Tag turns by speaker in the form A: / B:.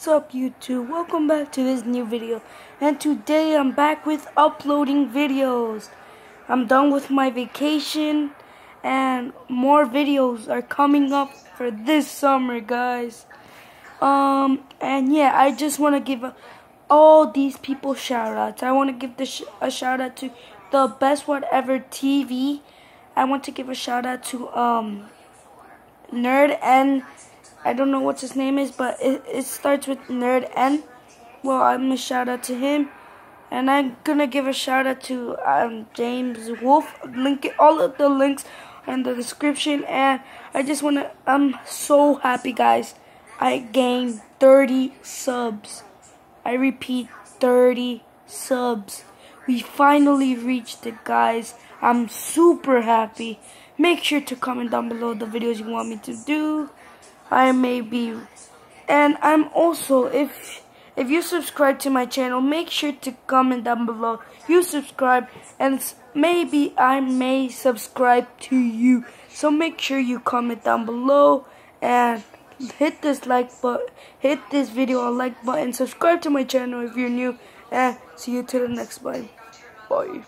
A: What's up YouTube? Welcome back to this new video. And today I'm back with uploading videos. I'm done with my vacation and more videos are coming up for this summer guys. Um and yeah, I just want to give all these people shout outs. I want to give sh a shout out to the best whatever TV. I want to give a shout out to um Nerd and I don't know what his name is, but it, it starts with Nerd N. Well, I'm gonna shout out to him, and I'm gonna give a shout out to um, James Wolf. Link all of the links in the description, and I just wanna. I'm so happy, guys. I gained 30 subs. I repeat, 30 subs. We finally reached it, guys. I'm super happy. Make sure to comment down below the videos you want me to do. I may be. And I'm also if if you subscribe to my channel make sure to comment down below. You subscribe and maybe I may subscribe to you. So make sure you comment down below and hit this like button hit this video a like button. Subscribe to my channel if you're new and see you to the next one. Bye